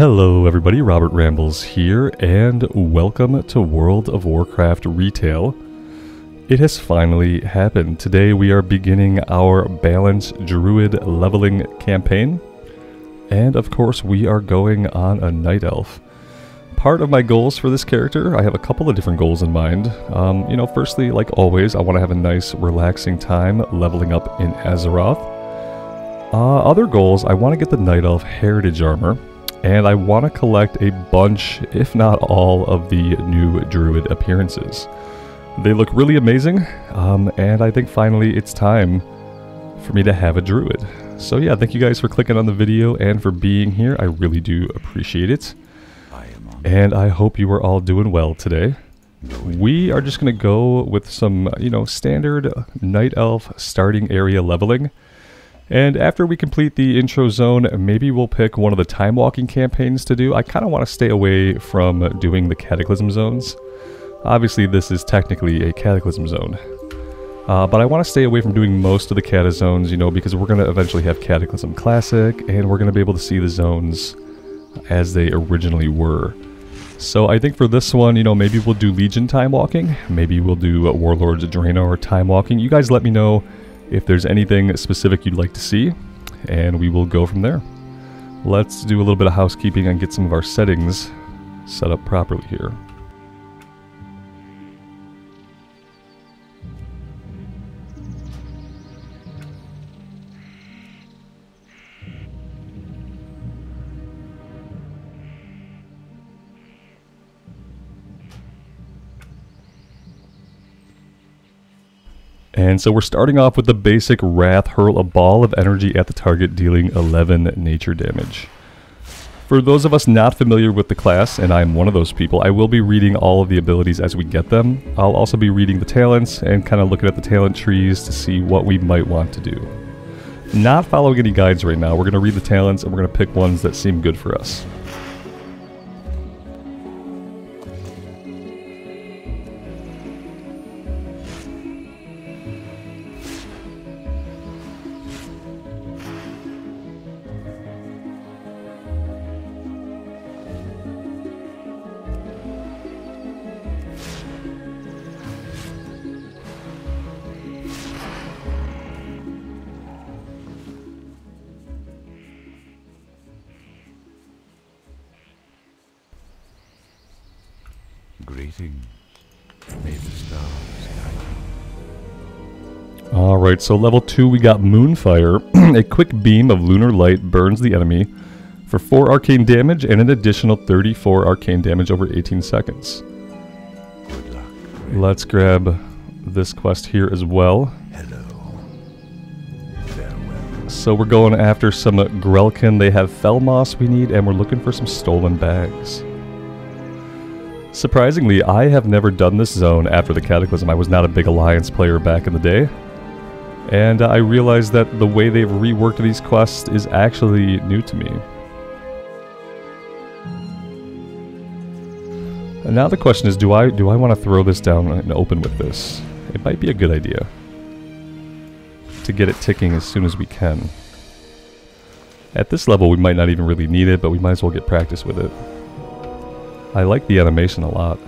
Hello, everybody. Robert Rambles here, and welcome to World of Warcraft Retail. It has finally happened. Today, we are beginning our Balance Druid leveling campaign, and of course, we are going on a Night Elf. Part of my goals for this character, I have a couple of different goals in mind. Um, you know, firstly, like always, I want to have a nice, relaxing time leveling up in Azeroth. Uh, other goals, I want to get the Night Elf Heritage Armor, and I want to collect a bunch, if not all, of the new Druid appearances. They look really amazing, um, and I think finally it's time for me to have a Druid. So yeah, thank you guys for clicking on the video and for being here. I really do appreciate it. And I hope you are all doing well today. We are just going to go with some, you know, standard Night Elf starting area leveling. And after we complete the intro zone, maybe we'll pick one of the time walking campaigns to do. I kind of want to stay away from doing the cataclysm zones. Obviously, this is technically a cataclysm zone. Uh, but I want to stay away from doing most of the cata zones, you know, because we're going to eventually have Cataclysm Classic, and we're going to be able to see the zones as they originally were. So I think for this one, you know, maybe we'll do Legion time walking. Maybe we'll do Warlords of Draenor time walking. You guys let me know if there's anything specific you'd like to see, and we will go from there. Let's do a little bit of housekeeping and get some of our settings set up properly here. And so we're starting off with the basic Wrath, hurl a ball of energy at the target dealing 11 nature damage. For those of us not familiar with the class, and I'm one of those people, I will be reading all of the abilities as we get them. I'll also be reading the talents and kind of looking at the talent trees to see what we might want to do. Not following any guides right now, we're going to read the talents and we're going to pick ones that seem good for us. Greetings. May the stars guide you. Alright, so level 2 we got Moonfire. a quick beam of lunar light burns the enemy for 4 arcane damage and an additional 34 arcane damage over 18 seconds. Good luck. Let's grab this quest here as well. Hello. Farewell. So we're going after some Grellkin. They have Felmoss we need, and we're looking for some stolen bags. Surprisingly, I have never done this zone after the Cataclysm. I was not a big Alliance player back in the day. And I realized that the way they've reworked these quests is actually new to me. And now the question is, do I do I want to throw this down and open with this? It might be a good idea to get it ticking as soon as we can. At this level, we might not even really need it, but we might as well get practice with it. I like the animation a lot.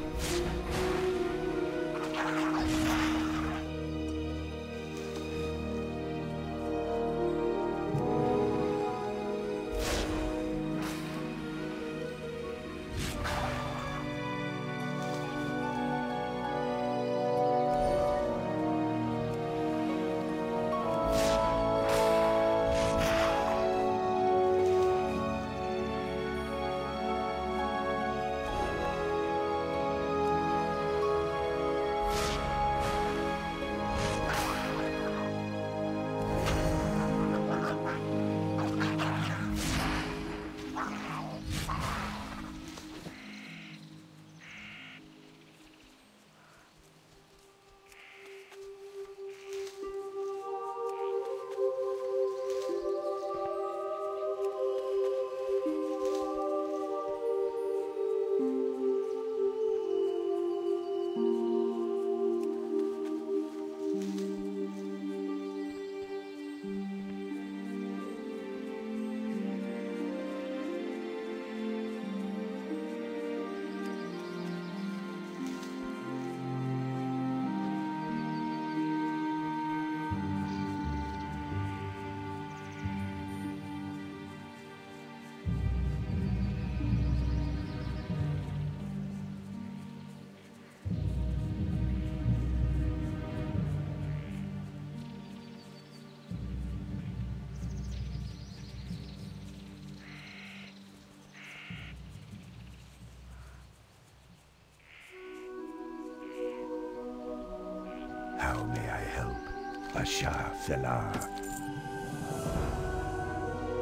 Asha.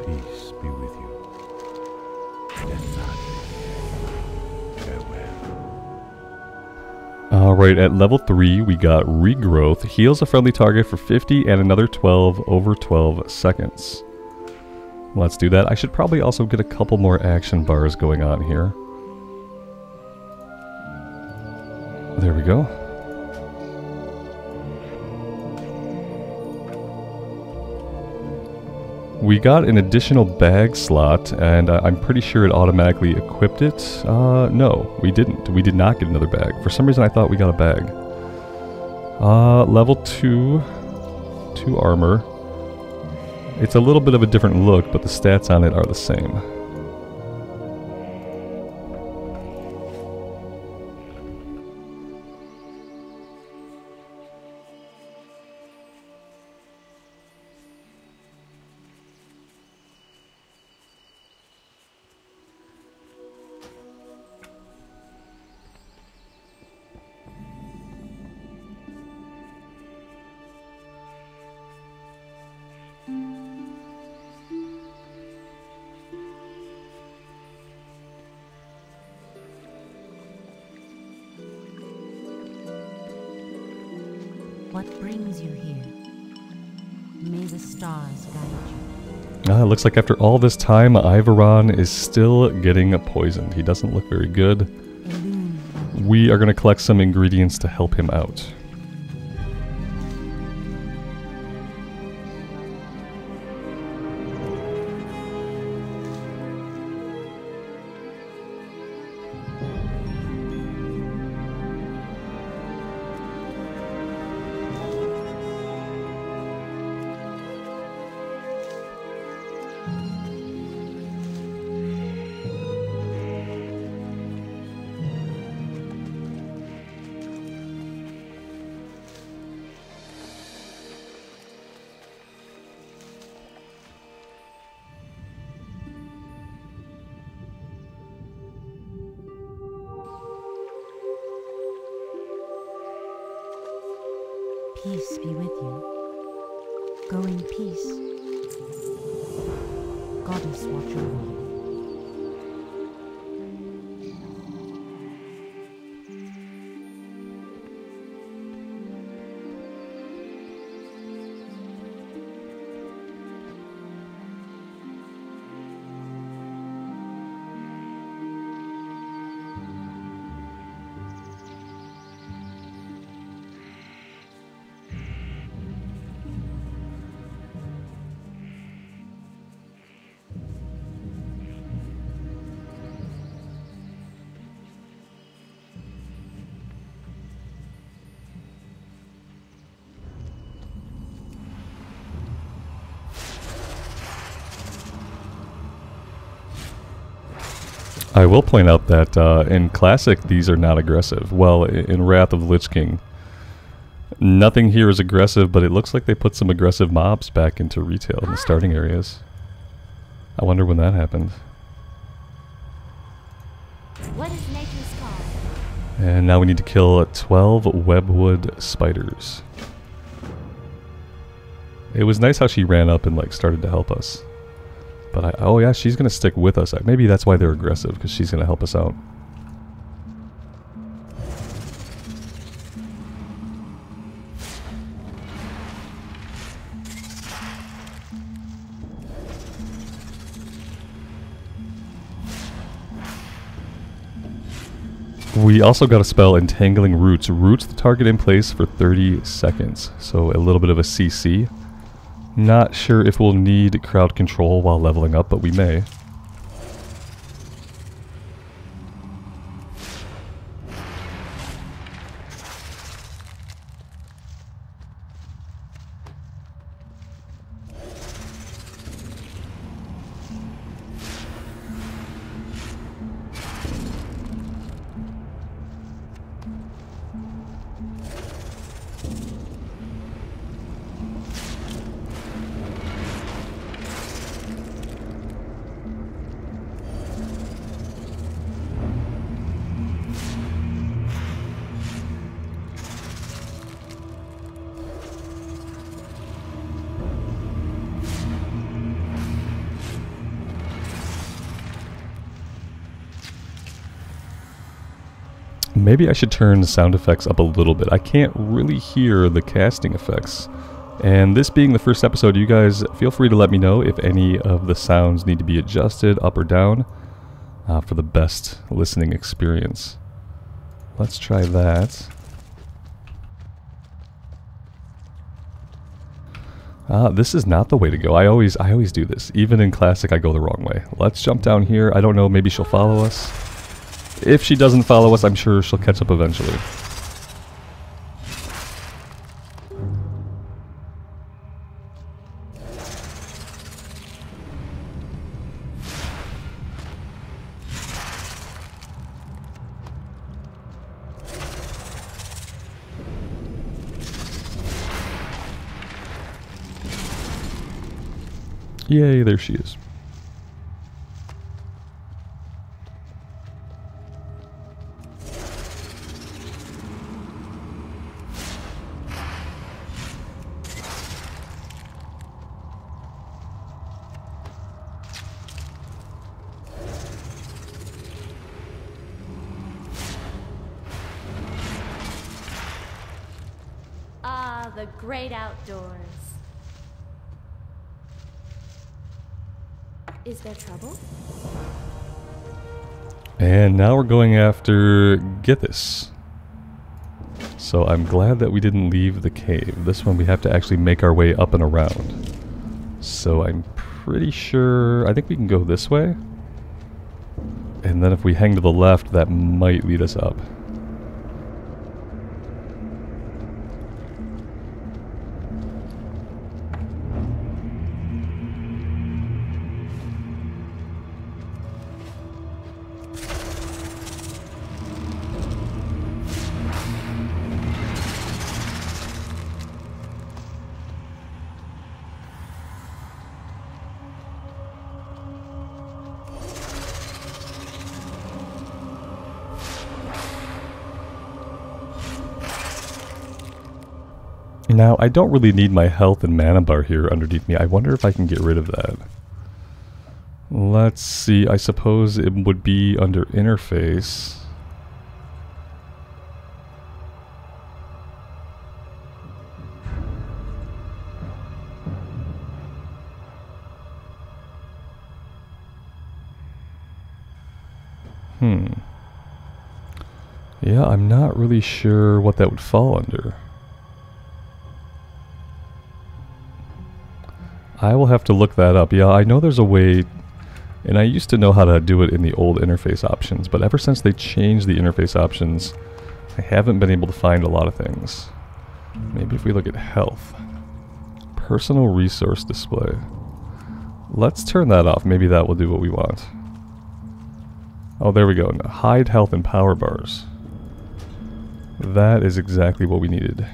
Peace be with you. Alright, at level 3, we got Regrowth. Heals a friendly target for 50 and another 12 over 12 seconds. Let's do that. I should probably also get a couple more action bars going on here. There we go. We got an additional bag slot, and uh, I'm pretty sure it automatically equipped it. Uh, no, we didn't. We did not get another bag. For some reason, I thought we got a bag. Uh, level 2, 2 armor. It's a little bit of a different look, but the stats on it are the same. What brings you here? May the stars guide you. Ah, looks like after all this time, Iverron is still getting poisoned. He doesn't look very good. We are going to collect some ingredients to help him out. Peace be with you. Go in peace. Goddess watch over you. I will point out that uh, in Classic, these are not aggressive. Well, in Wrath of Lich King, nothing here is aggressive, but it looks like they put some aggressive mobs back into retail in the starting areas. I wonder when that happened. What is nature's call? And now we need to kill 12 webwood spiders. It was nice how she ran up and like started to help us. But I, oh yeah, she's gonna stick with us. Maybe that's why they're aggressive because she's gonna help us out. We also got a spell Entangling Roots. Roots the target in place for 30 seconds. So a little bit of a CC. Not sure if we'll need crowd control while leveling up, but we may. Maybe I should turn the sound effects up a little bit. I can't really hear the casting effects. And this being the first episode, you guys feel free to let me know if any of the sounds need to be adjusted up or down uh, for the best listening experience. Let's try that. Ah, this is not the way to go. I always I always do this. Even in classic I go the wrong way. Let's jump down here. I don't know, maybe she'll follow us. If she doesn't follow us, I'm sure she'll catch up eventually. Yay, there she is. Is there trouble? And now we're going after get this. So I'm glad that we didn't leave the cave. This one we have to actually make our way up and around. So I'm pretty sure I think we can go this way. And then if we hang to the left, that might lead us up. Now, I don't really need my health and mana bar here underneath me. I wonder if I can get rid of that. Let's see, I suppose it would be under interface. Hmm. Yeah, I'm not really sure what that would fall under. I will have to look that up. Yeah, I know there's a way, and I used to know how to do it in the old interface options, but ever since they changed the interface options, I haven't been able to find a lot of things. Maybe if we look at health. Personal resource display. Let's turn that off. Maybe that will do what we want. Oh, there we go. Hide health and power bars. That is exactly what we needed.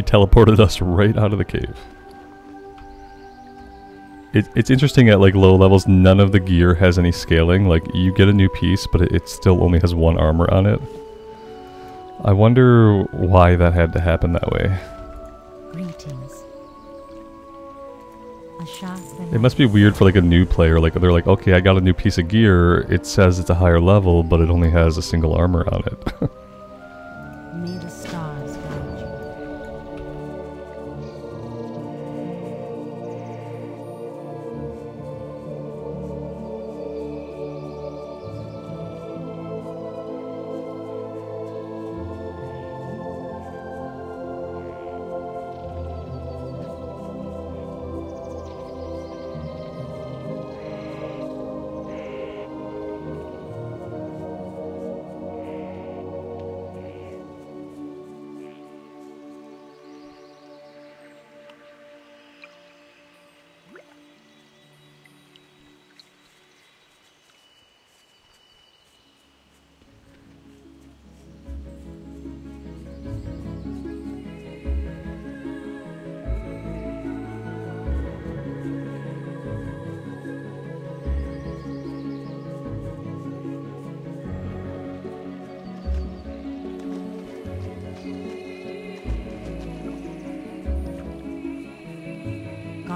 She teleported us right out of the cave. It, it's interesting at like low levels, none of the gear has any scaling. Like you get a new piece, but it, it still only has one armor on it. I wonder why that had to happen that way. Greetings. It must be weird for like a new player. Like they're like, okay, I got a new piece of gear. It says it's a higher level, but it only has a single armor on it.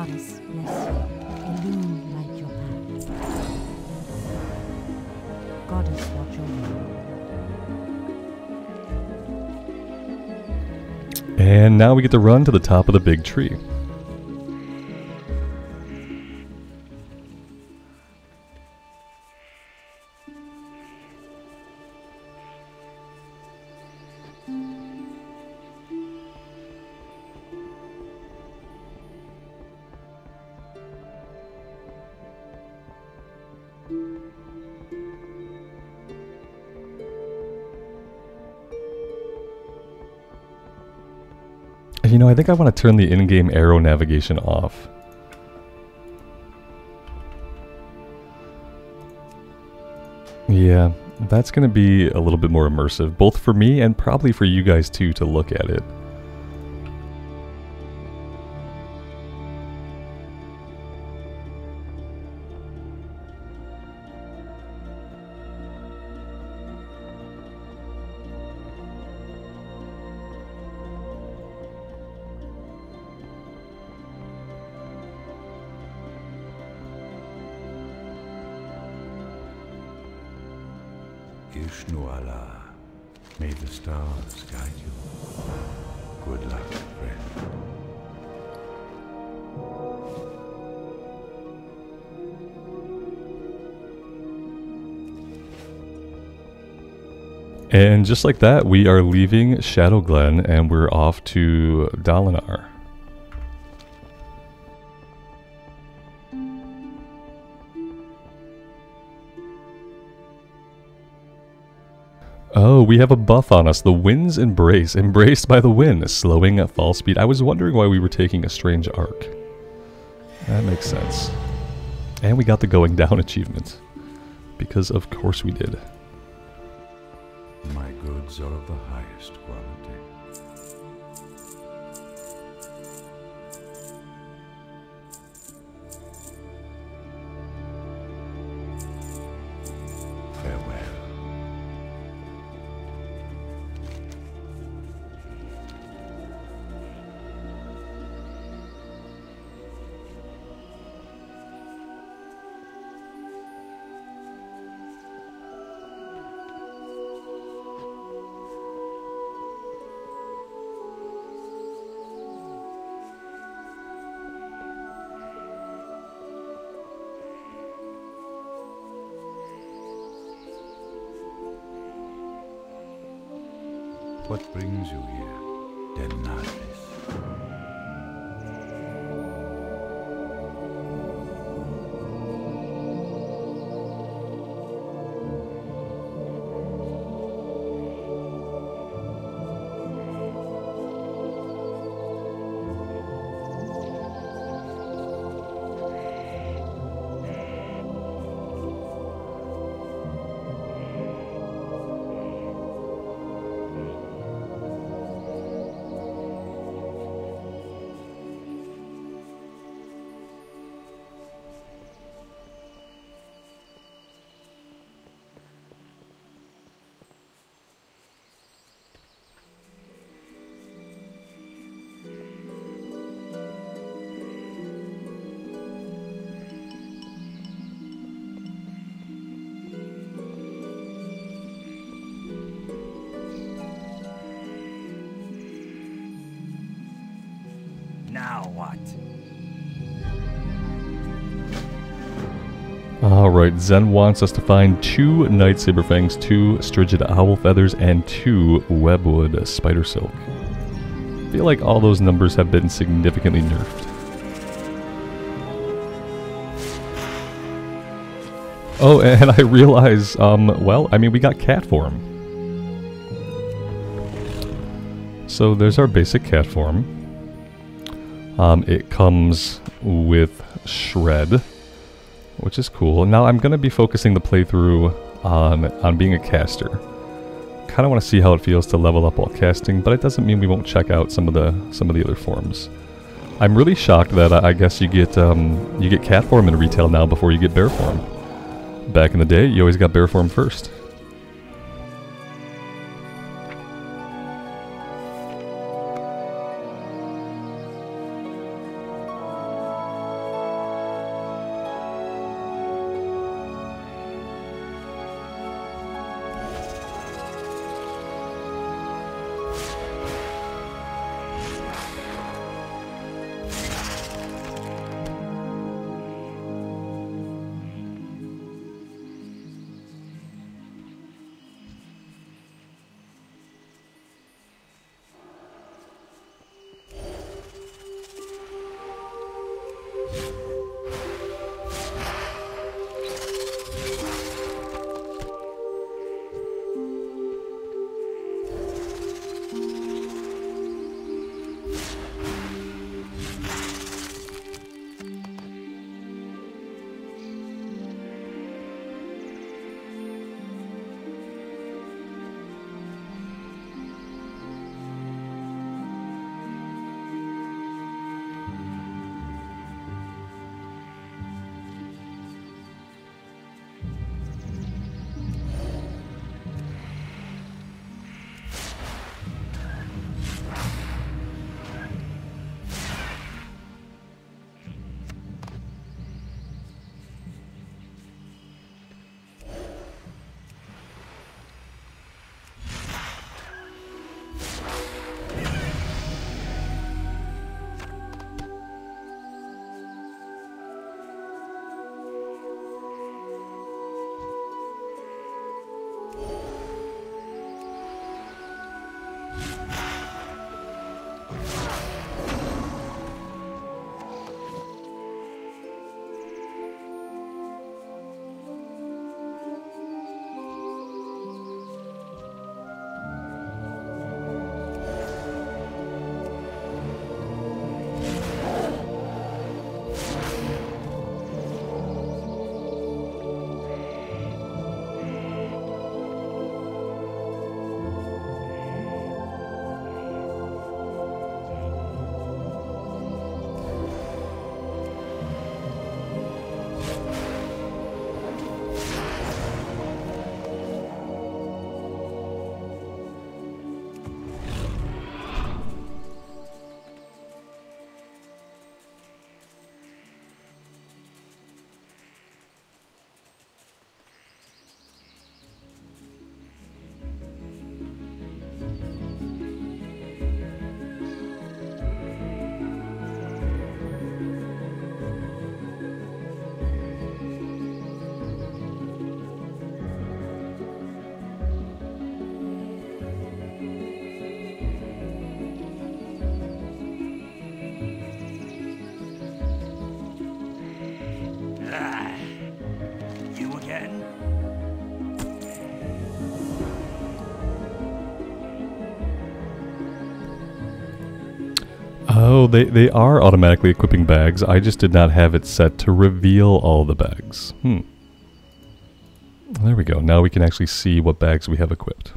Your. Goddess watch over. And now we get to run to the top of the big tree. Know, I think I want to turn the in-game arrow navigation off. Yeah, that's going to be a little bit more immersive, both for me and probably for you guys too to look at it. Ishnu-alah. May the stars guide you. Good luck, friend. And just like that, we are leaving Shadowglen and we're off to Dolanaar. We have a buff on us. The wind's embrace. Embraced by the wind. Slowing at fall speed. I was wondering why we were taking a strange arc. That makes sense. And we got the going down achievement. Because of course we did. My goods are of the highest quality. What brings you here, Denadris? Alright, Zenn wants us to find two Night Saber Fangs, two Strigid Owl Feathers, and two Webwood Spider Silk. I feel like all those numbers have been significantly nerfed. Oh, and I realize, um, well, I mean, we got cat form. So there's our basic cat form. Um, it comes with Shred, which is cool. Now I'm going to be focusing the playthrough on, on being a caster. Kind of want to see how it feels to level up while casting, but it doesn't mean we won't check out some of the some of the other forms. I'm really shocked that uh, I guess you get um, you get cat form in retail now before you get bear form. Back in the day, you always got bear form first. Oh, they, they are automatically equipping bags. I just did not have it set to reveal all the bags. Hmm. There we go. Now we can actually see what bags we have equipped.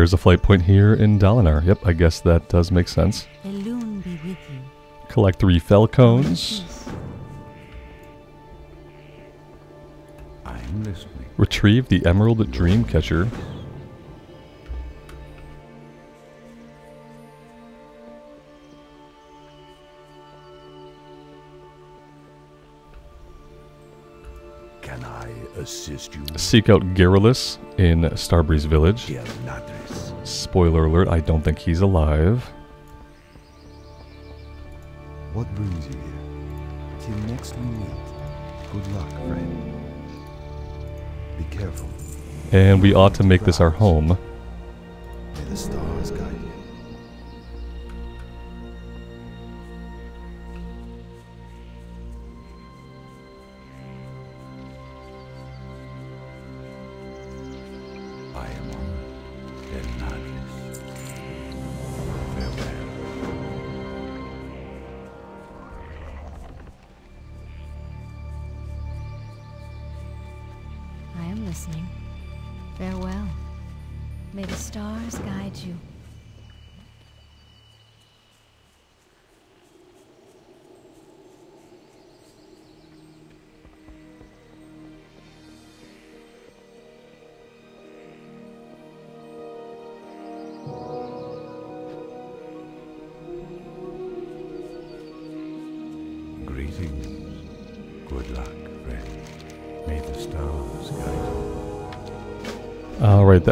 There's a flight point here in Dolanaar. Yep, I guess that does make sense. Elune be with you. Collect three fel cones. I'm listening. Retrieve the Emerald Dreamcatcher. Can I assist you? Seek out Gaerolas in Starbreeze Village. Spoiler alert, I don't think he's alive. What brings you here? Till next we meet. Good luck, friend. Be careful. And we ought to make this our home. May the stars guide you.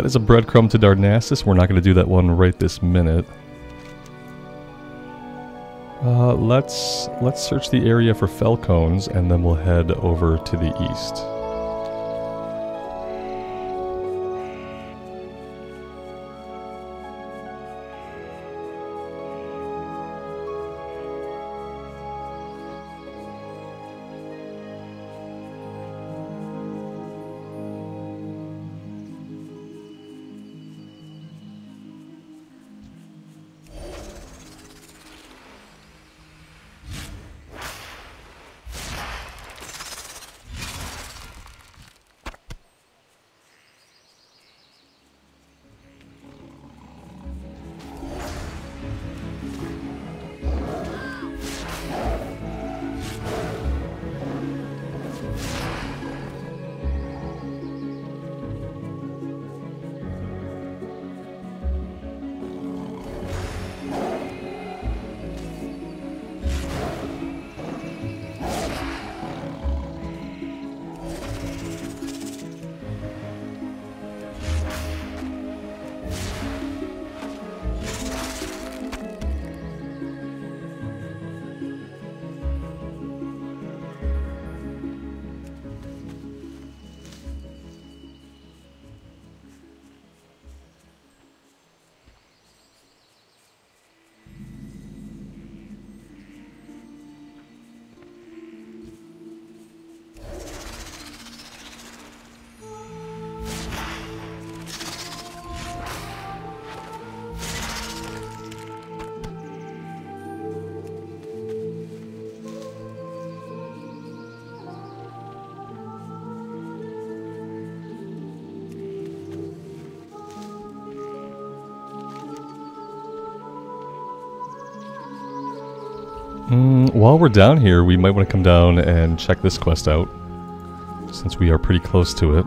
Is a breadcrumb to Darnassus. We're not going to do that one right this minute. Uh, let's let's search the area for Felcones, and then we'll head over to the east. While we're down here, we might want to come down and check this quest out, since we are pretty close to it.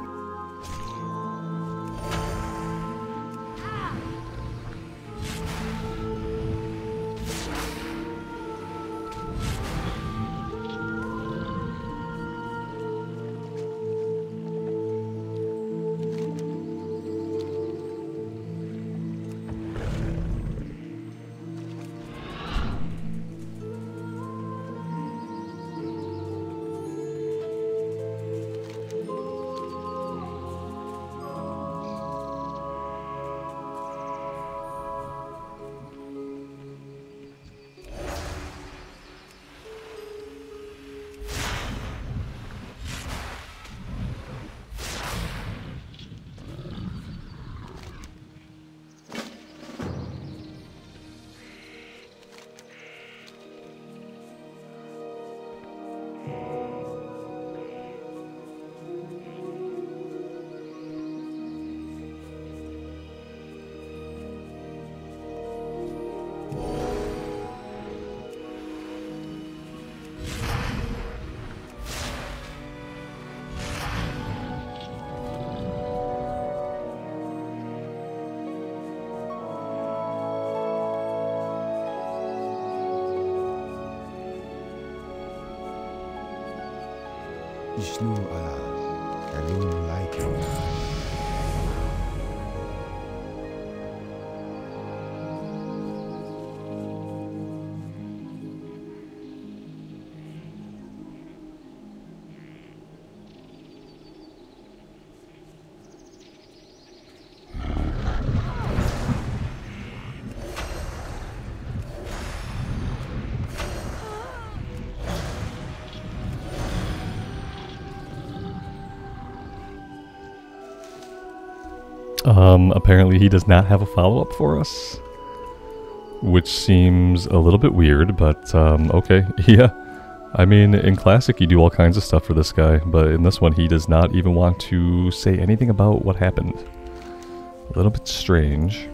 Ishnu Allah, Elohim Um, apparently he does not have a follow-up for us. Which seems a little bit weird, but um, okay, yeah. I mean, in Classic you do all kinds of stuff for this guy, but in this one he does not even want to say anything about what happened. A little bit strange.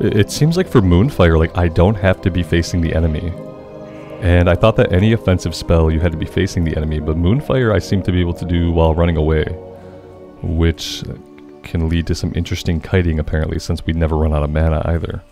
It, seems like for Moonfire, like I don't have to be facing the enemy. And I thought that any offensive spell you had to be facing the enemy, but Moonfire I seem to be able to do while running away. Which can lead to some interesting kiting apparently since we never run out of mana either.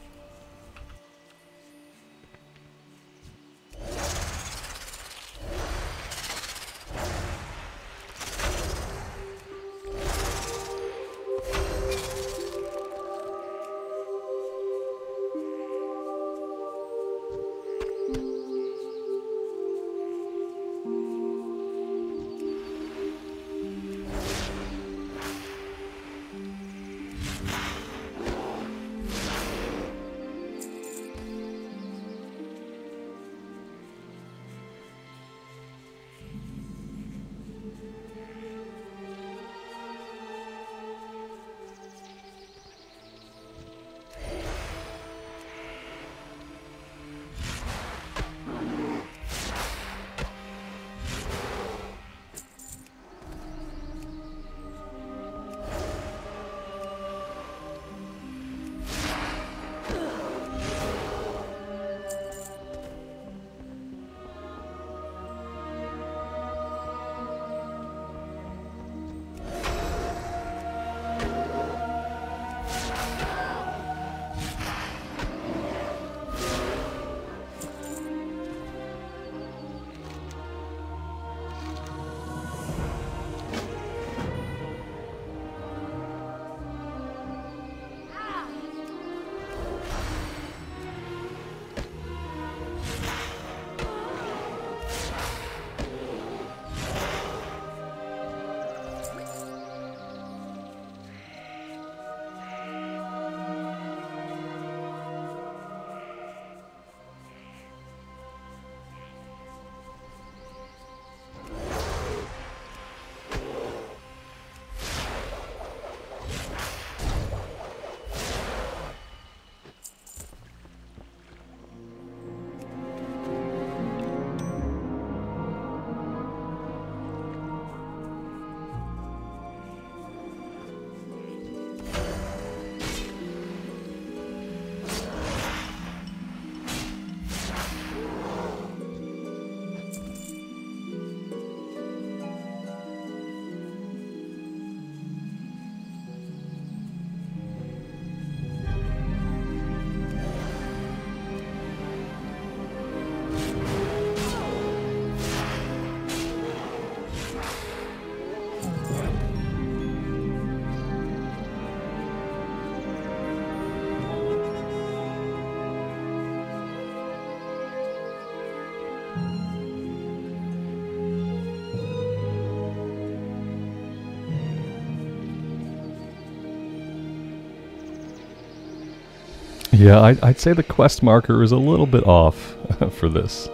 Yeah, I'd, I'd say the quest marker is a little bit off for this.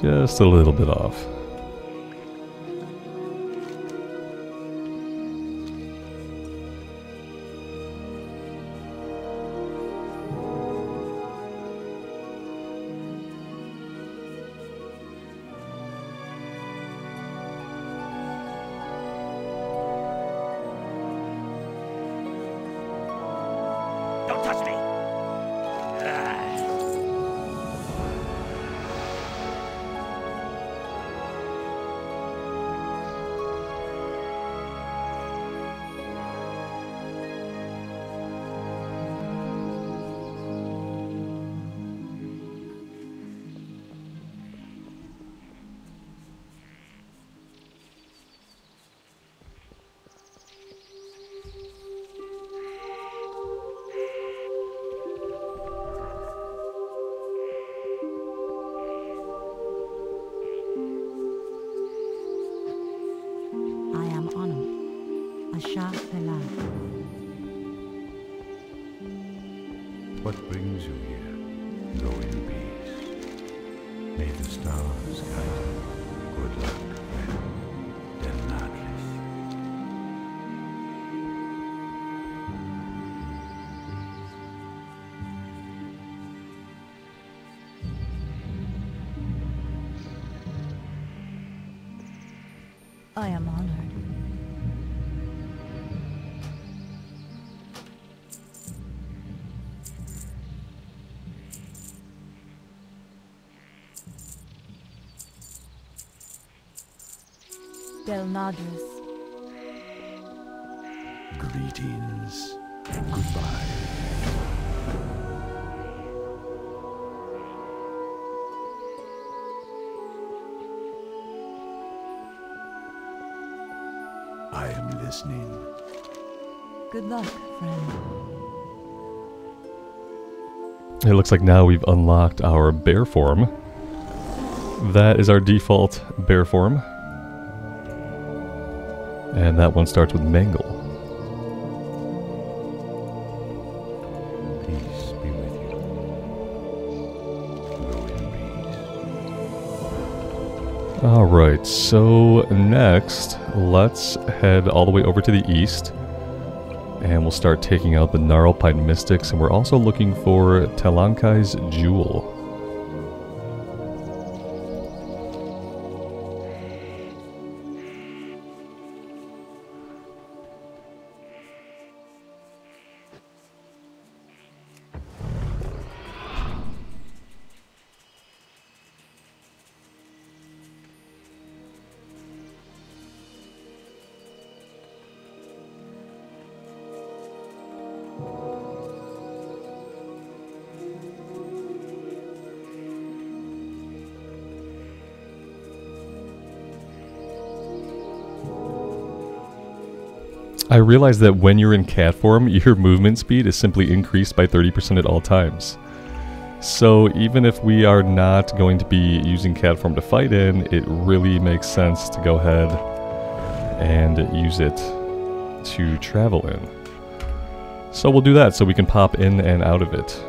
Just a little bit off. I am honored. Del Nadris. Greetings. Goodbye. I am listening. Good luck, friend. It looks like now we've unlocked our bear form. That is our default bear form. And that one starts with Mangle. Peace be with you. Go in peace. Alright, so next, let's head all the way over to the east. And we'll start taking out the Gnarlpine Mystics, and we're also looking for Tallonkai's Jewel. I realize that when you're in cat form, your movement speed is simply increased by 30% at all times. So even if we are not going to be using cat form to fight in, it really makes sense to go ahead and use it to travel in. So we'll do that so we can pop in and out of it.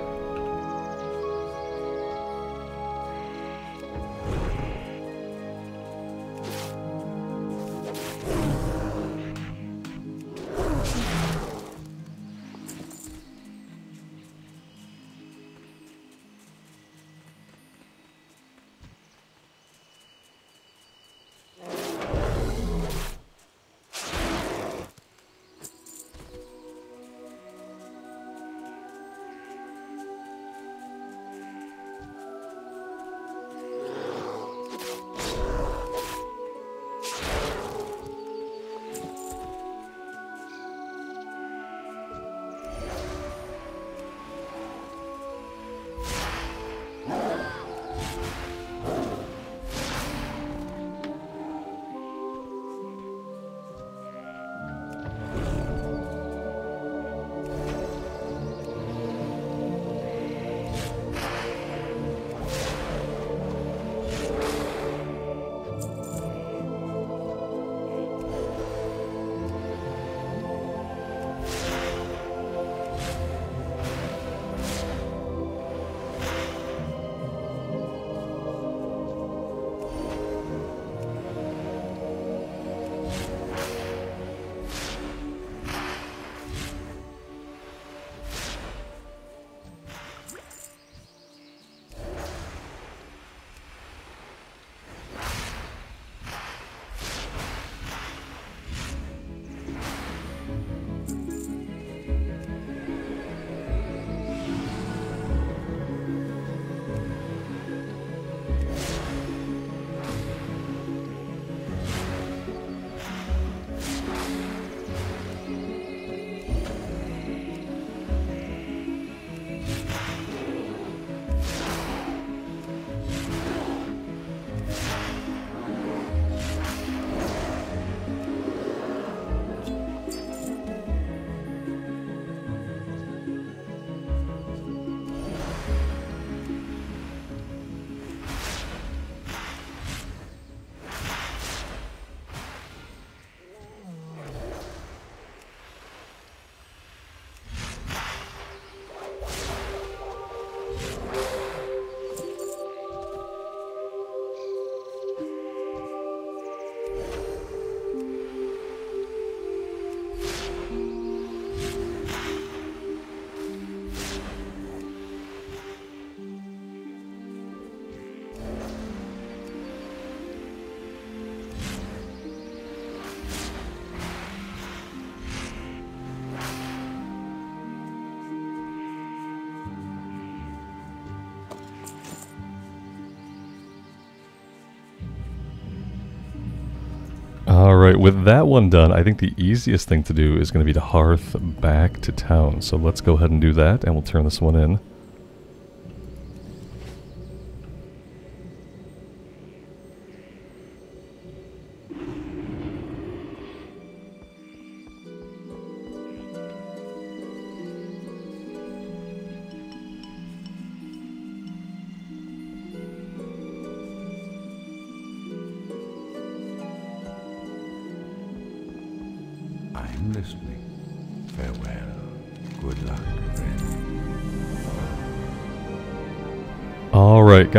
Alright, with that one done, I think the easiest thing to do is going to be to hearth back to town. So let's go ahead and do that, and we'll turn this one in.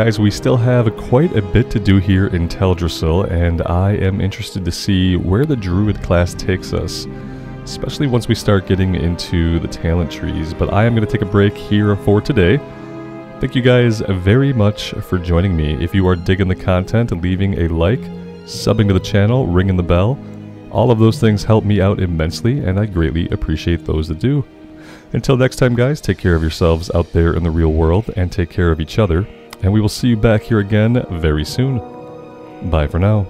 Guys, we still have quite a bit to do here in Teldrassil, and I am interested to see where the Druid class takes us, especially once we start getting into the talent trees, but I am going to take a break here for today. Thank you guys very much for joining me. If you are digging the content, leaving a like, subbing to the channel, ringing the bell, all of those things help me out immensely, and I greatly appreciate those that do. Until next time, guys, take care of yourselves out there in the real world and take care of each other. And we will see you back here again very soon. Bye for now.